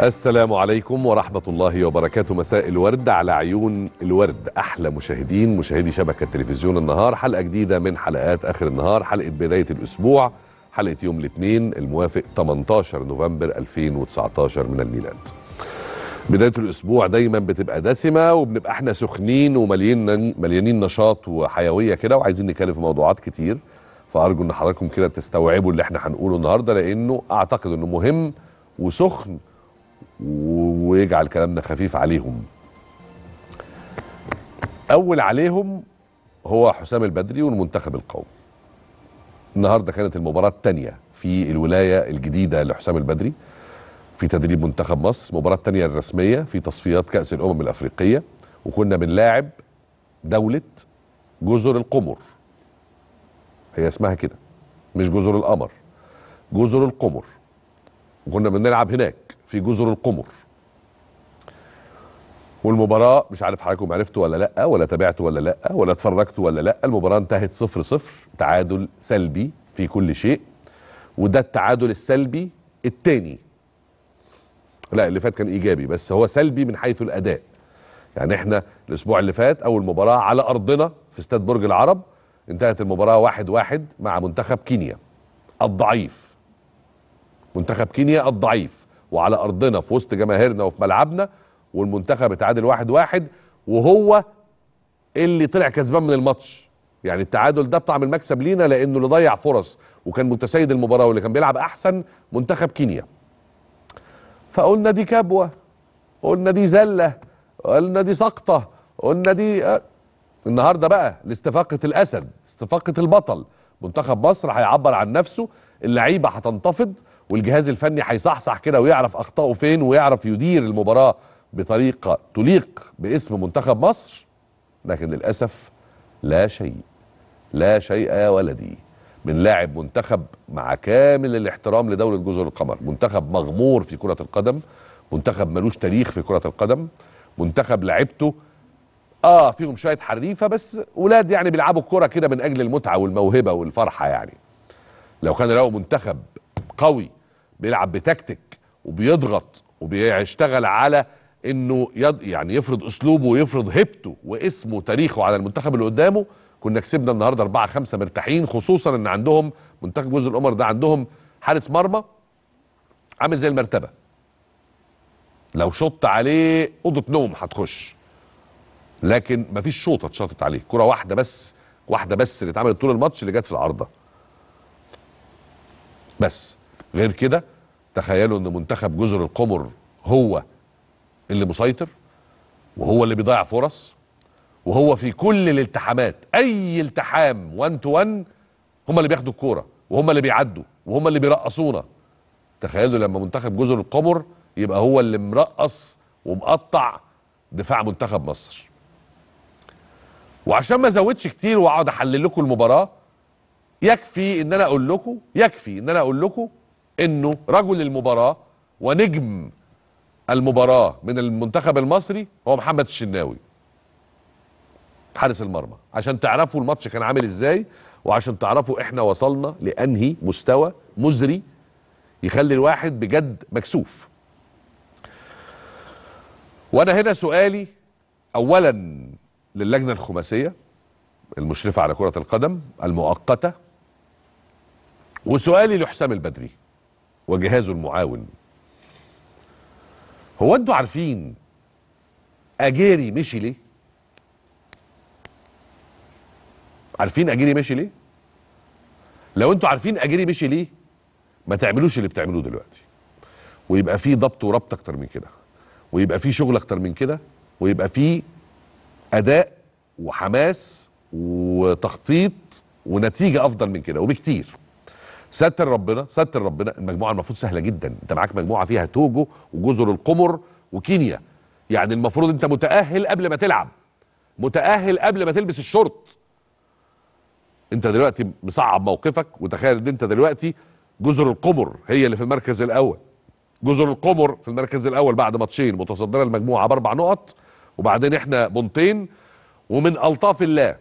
السلام عليكم ورحمة الله وبركاته. مساء الورد على عيون الورد. أحلى مشاهدين مشاهدي شبكة تلفزيون النهار. حلقة جديدة من حلقات آخر النهار حلقة بداية الأسبوع حلقة يوم الاثنين الموافق 18 نوفمبر 2019 من الميلاد. بداية الأسبوع دايما بتبقى دسمة وبنبقى إحنا سخنين ومليانين مليانين نشاط وحيوية كده وعايزين نتكلم في موضوعات كتير. فأرجو إن حضراتكم كده تستوعبوا اللي إحنا هنقوله النهاردة لأنه أعتقد إنه مهم وسخن ويجعل كلامنا خفيف عليهم. أول عليهم هو حسام البدري والمنتخب القومي. النهارده كانت المباراة الثانية في الولاية الجديدة لحسام البدري في تدريب منتخب مصر المباراه الثانية الرسميه في تصفيات كأس الأمم الأفريقية وكنا بنلاعب دولة جزر القمر. هي اسمها كده مش جزر القمر جزر القمر. وكنا بنلعب هناك. في جزر القمر. والمباراة مش عارف حضراتكم عرفتوا ولا لأ ولا تابعتوا ولا لأ ولا اتفرجتوا ولا لأ المباراة انتهت صفر صفر تعادل سلبي في كل شيء وده التعادل السلبي الثاني لا اللي فات كان إيجابي بس هو سلبي من حيث الأداء. يعني إحنا الأسبوع اللي فات أول مباراة على أرضنا في استاد برج العرب انتهت المباراة واحد واحد مع منتخب كينيا الضعيف. منتخب كينيا الضعيف. وعلى أرضنا في وسط جماهيرنا وفي ملعبنا والمنتخب اتعادل واحد واحد وهو اللي طلع كسبان من الماتش. يعني التعادل ده بطعم المكسب لينا لأنه اللي ضيع فرص وكان متسيد المباراة واللي كان بيلعب أحسن منتخب كينيا. فقلنا دي كبوة قلنا دي زلة قلنا دي سقطة قلنا دي آه. النهارده بقى لاستفاقة الأسد استفاقة البطل. منتخب مصر هيعبر عن نفسه اللعيبة هتنتفض والجهاز الفني هيصحصح كده ويعرف أخطائه فين ويعرف يدير المباراة بطريقة تليق باسم منتخب مصر لكن للأسف لا شيء لا شيء يا ولدي بنلاعب منتخب مع كامل الاحترام لدولة جزر القمر منتخب مغمور في كرة القدم منتخب ملوش تاريخ في كرة القدم منتخب لعبته آه فيهم شوية حريفة بس ولاد يعني بيلعبوا الكورة كده من أجل المتعة والموهبة والفرحة يعني. لو كان لقوا منتخب قوي بيلعب بتكتيك وبيضغط وبيشتغل على إنه يض يعني يفرض أسلوبه ويفرض هيبته واسمه وتاريخه على المنتخب اللي قدامه. كنا كسبنا النهارده أربعة خمسة مرتاحين خصوصا إن عندهم منتخب جزر القمر ده عندهم حارس مرمى عامل زي المرتبة. لو شط عليه أوضة نوم هتخش. لكن مفيش شوطة اتشاطت عليه. كرة واحدة بس واحدة بس اللي اتعملت طول الماتش اللي جت في العارضة. بس. غير كده تخيلوا إن منتخب جزر القمر هو اللي مسيطر وهو اللي بيضيع فرص وهو في كل الالتحامات أي التحام 1 تو 1 هم اللي بياخدوا الكورة وهم اللي بيعدوا وهم اللي بيرقصونا. تخيلوا لما منتخب جزر القمر يبقى هو اللي مرقص ومقطع دفاع منتخب مصر. وعشان ما ازودش كتير وأقعد أحلل لكم المباراة يكفي إن أنا أقول لكم يكفي إن أنا أقول لكم إنه رجل المباراة ونجم المباراة من المنتخب المصري هو محمد الشناوي. حارس المرمى. عشان تعرفوا الماتش كان عامل إزاي وعشان تعرفوا إحنا وصلنا لأنهي مستوى مزري يخلي الواحد بجد مكسوف. وأنا هنا سؤالي اولا للجنة الخماسية المشرفة على كرة القدم المؤقتة وسؤالي لحسام البدري. وجهازه المعاون. هو أنتوا عارفين أجيري مشي ليه؟ عارفين أجيري مشي ليه؟ لو أنتوا عارفين أجيري مشي ليه ما تعملوش اللي بتعملوه دلوقتي. ويبقى في ضبط وربط أكتر من كده ويبقى في شغل أكتر من كده ويبقى في أداء وحماس وتخطيط ونتيجة أفضل من كده وبكتير. ستر ربنا ستر ربنا المجموعة المفروض سهلة جدا. أنت معاك مجموعة فيها توجو وجزر القمر وكينيا. يعني المفروض أنت متأهل قبل ما تلعب. متأهل قبل ما تلبس الشورت. أنت دلوقتي مصعب موقفك وتخيل إن أنت دلوقتي جزر القمر هي اللي في المركز الأول. جزر القمر في المركز الأول بعد ماتشين متصدرة المجموعة بأربع نقط وبعدين إحنا بنطين ومن ألطاف الله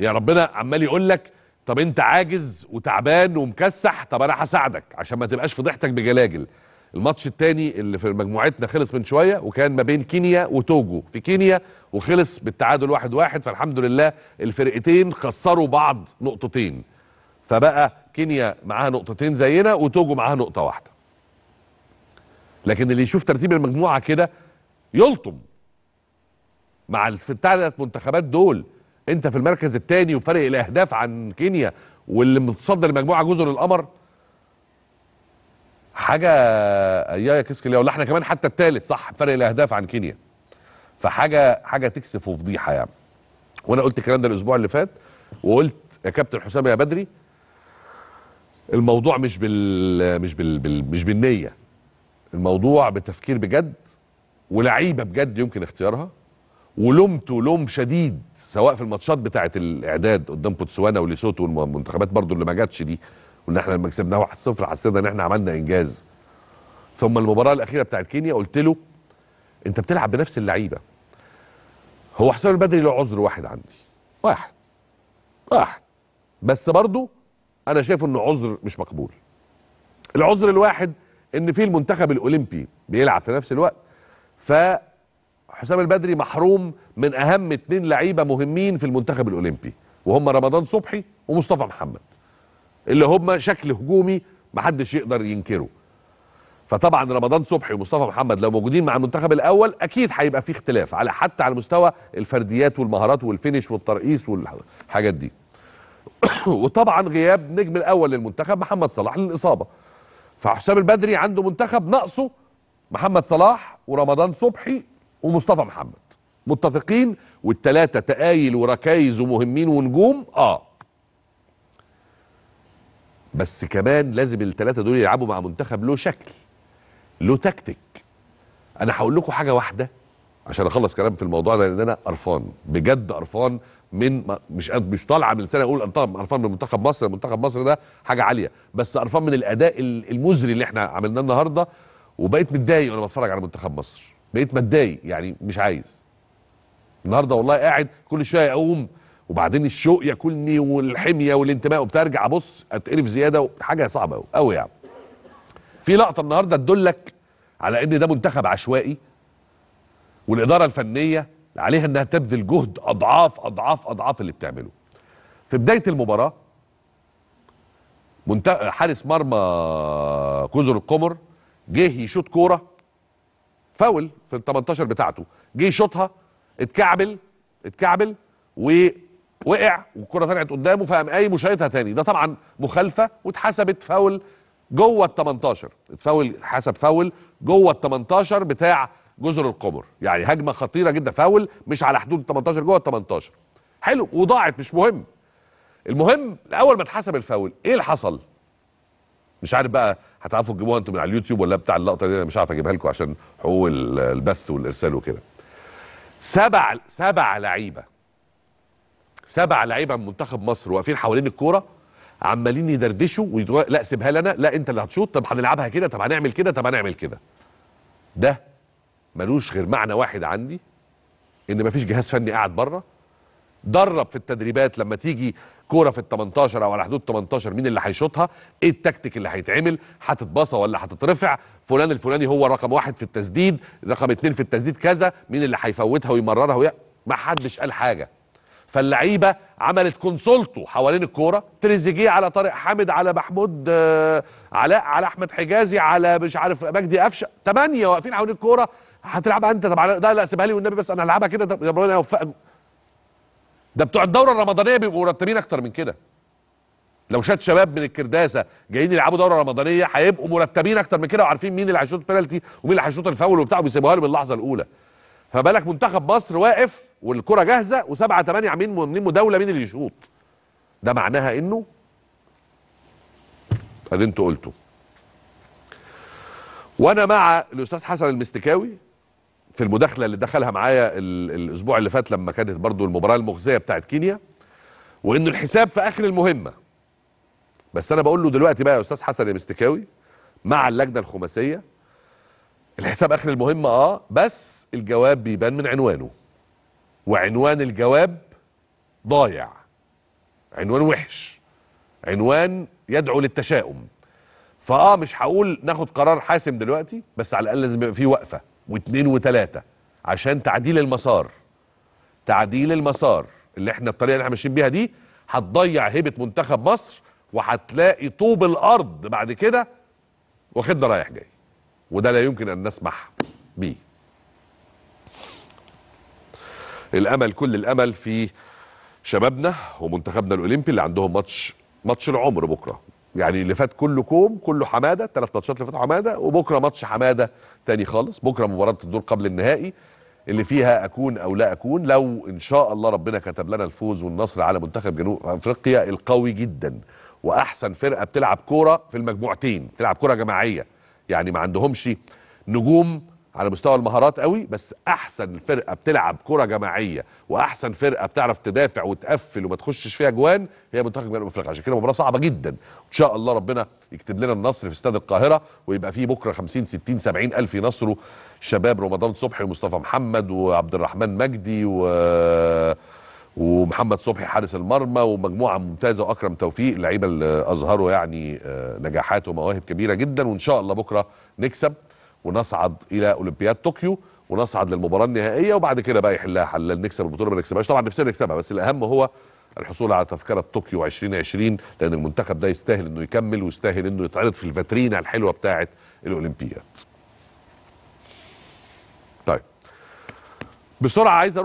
يا ربنا عمال يقول لك طب انت عاجز وتعبان ومكسح؟ طب أنا هساعدك عشان ما تبقاش فضيحتك بجلاجل. الماتش الثاني اللي في مجموعتنا خلص من شوية وكان ما بين كينيا وتوجو. في كينيا وخلص بالتعادل واحد واحد فالحمد لله الفرقتين خسروا بعض نقطتين. فبقى كينيا معاها نقطتين زينا وتوجو معاها نقطة واحدة. لكن اللي يشوف ترتيب المجموعة كده يلطم مع الثلاث منتخبات دول. انت في المركز الثاني وفرق الاهداف عن كينيا واللي متصدر المجموعه جزر القمر. حاجة يا كيسكليا ولا إحنا كمان حتى الثالث صح فرق الاهداف عن كينيا. فحاجة حاجة تكسف وفضيحة يعني. وأنا قلت الكلام ده الأسبوع اللي فات وقلت يا كابتن حسام يا بدري الموضوع مش بال مش بال, بال... مش بالنية. الموضوع بتفكير بجد ولعيبة بجد يمكن اختيارها. ولومته لوم شديد سواء في الماتشات بتاعه الإعداد قدام بوتسوانا وليسوتو والمنتخبات برضو اللي ما جاتش دي وإن إحنا لما كسبناها 1-0 حسينا إن إحنا عملنا إنجاز. ثم المباراة الأخيرة بتاعت كينيا قلت له أنت بتلعب بنفس اللعيبة. هو حسام البدري له عذر واحد عندي. واحد. واحد. بس برضو أنا شايف إنه عذر مش مقبول. العذر الواحد إن في المنتخب الأولمبي بيلعب في نفس الوقت فحسام البدري محروم من أهم اتنين لعيبة مهمين في المنتخب الأولمبي وهم رمضان صبحي ومصطفى محمد اللي هم شكل هجومي محدش يقدر ينكره. فطبعا رمضان صبحي ومصطفى محمد لو موجودين مع المنتخب الأول أكيد هيبقى في اختلاف على حتى على مستوى الفرديات والمهارات والفينش والترقيص والحاجات دي. وطبعا غياب نجم الأول للمنتخب محمد صلاح للإصابة. فحسام البدري عنده منتخب ناقصه محمد صلاح ورمضان صبحي ومصطفى محمد. متفقين؟ والثلاثه تقايل وركايز ومهمين ونجوم؟ آه. بس كمان لازم الثلاثه دول يلعبوا مع منتخب له شكل له تكتيك. أنا هقول لكم حاجة واحدة عشان أخلص كلام في الموضوع ده لأن أنا قرفان بجد قرفان من مش مش طالعة من لساني أقول قرفان من منتخب مصر منتخب مصر ده حاجة عالية بس قرفان من الأداء المزري اللي إحنا عملناه النهارده وبقيت متضايق وأنا بتفرج على منتخب مصر. بقيت متضايق يعني مش عايز النهارده والله قاعد كل شوية أقوم وبعدين الشوق ياكلني والحمية والانتماء وبترجع أبص أتقرف زيادة حاجة صعبة قوي قوي يعني في لقطة النهارده تدلك على إن ده منتخب عشوائي والإدارة الفنية عليها إنها تبذل جهد أضعاف أضعاف أضعاف اللي بتعمله في بداية المباراة. حارس مرمى جزر القمر جه يشوط كورة فاول في ال 18 بتاعته. جه يشوطها اتكعبل اتكعبل ووقع والكرة طلعت قدامه فقام قايم وشايطها تاني. ده طبعا مخالفة واتحسبت فاول جوه ال 18 اتفاول حسب فاول جوه ال 18 بتاع جزر القمر. يعني هجمة خطيرة جدا. فاول مش على حدود ال 18 جوه ال 18 حلو وضاعت مش مهم. المهم اول ما اتحسب الفاول إيه اللي حصل؟ مش عارف بقى هتعرفوا تجيبوها أنتم من على اليوتيوب ولا بتاع اللقطة دي؟ أنا مش عارف أجيبها لكم عشان حقوق البث والإرسال وكده. سبع سبع لعيبة. سبع لعيبة من منتخب مصر واقفين حوالين الكورة عمالين يدردشوا ويدو... لا سيبها لنا لا أنت اللي هتشوط طب هنلعبها كده طب هنعمل كده طب هنعمل كده. ده ملوش غير معنى واحد عندي إن مفيش جهاز فني قاعد بره درب في التدريبات لما تيجي كورة في ال 18 أو على حدود 18 مين اللي هيشوطها؟ إيه التكتيك اللي هيتعمل؟ هتتباصى ولا هتترفع؟ فلان الفلاني هو رقم واحد في التسديد رقم اتنين في التسديد كذا مين اللي هيفوتها ويمررها ويا ما حدش قال حاجة. فاللعيبة عملت كونسولتو حوالين الكورة تريزيجيه على طارق حامد على محمود آه علاء على أحمد حجازي على مش عارف مجدي قفشة ثمانيه واقفين حوالين الكورة. هتلعبها أنت؟ طب ده لا سيبها لي والنبي بس أنا هلعبها كده. يا ربنا يوفقك ده بتوع الدورة الرمضانية بيبقوا مرتبين أكتر من كده. لو شات شباب من الكرداسة جايين يلعبوا دورة رمضانية هيبقوا مرتبين أكتر من كده وعارفين مين اللي هيشوط بينالتي ومين اللي هيشوط الفاول وبتاع بيسيبوها له من اللحظة الأولى. فبالك منتخب مصر واقف والكرة جاهزة وسبعة ثمانيه عاملين عاملين مداولة مين اللي يشوط. ده معناها إنه ادي أنتوا قلتوا. وأنا مع الأستاذ حسن المستكاوي في المداخلة اللي دخلها معايا الأسبوع اللي فات لما كانت برضو المباراة المخزية بتاعت كينيا وإنه الحساب في آخر المهمة. بس أنا بقول له دلوقتي بقى يا أستاذ حسن المستكاوي مع اللجنة الخماسية الحساب آخر المهمة آه بس الجواب بيبان من عنوانه. وعنوان الجواب ضايع. عنوان وحش. عنوان يدعو للتشاؤم. فآه مش هقول ناخد قرار حاسم دلوقتي بس على الأقل لازم يبقى في وقفة. واثنين وثلاثه عشان تعديل المسار. تعديل المسار اللي إحنا الطريقة اللي إحنا ماشيين بيها دي هتضيع هيبة منتخب مصر وهتلاقي طوب الأرض بعد كده واخدنا رايح جاي. وده لا يمكن أن نسمح بيه. الأمل كل الأمل في شبابنا ومنتخبنا الأولمبي اللي عندهم ماتش ماتش العمر بكرة. يعني اللي فات كله كوم كله حمادة ثلاث ماتشات اللي فاتوا حمادة وبكرة ماتش حمادة تاني خالص. بكرة مباراة الدور قبل النهائي اللي فيها أكون أو لا أكون. لو إن شاء الله ربنا كتب لنا الفوز والنصر على منتخب جنوب أفريقيا القوي جدا وأحسن فرقة بتلعب كورة في المجموعتين بتلعب كورة جماعية يعني ما عندهمش نجوم على مستوى المهارات قوي بس أحسن فرقة بتلعب كرة جماعية وأحسن فرقة بتعرف تدافع وتقفل وما تخشش فيها جوان هي منتخب جنوب أفريقيا. عشان كده مباراة صعبة جدا. وان شاء الله ربنا يكتب لنا النصر في استاد القاهرة ويبقى فيه بكرة 50 60 70 ألف ينصروا شباب رمضان صبحي ومصطفى محمد وعبد الرحمن مجدي و ومحمد صبحي حارس المرمى ومجموعة ممتازة وأكرم توفيق اللعيبه اللي اظهروا يعني آه، نجاحات ومواهب كبيرة جدا. وإن شاء الله بكرة نكسب. ونصعد إلى أولمبياد طوكيو ونصعد للمباراة النهائية وبعد كده بقى يحلها. حلال نكسب البطولة ما نكسبهاش. طبعا نفسنا نكسبها بس الأهم هو الحصول على تذكرة طوكيو 2020 لأن المنتخب ده يستاهل إنه يكمل ويستاهل إنه يتعرض في الفاترينا الحلوة بتاعه الأولمبياد. طيب. بسرعة عايز أروح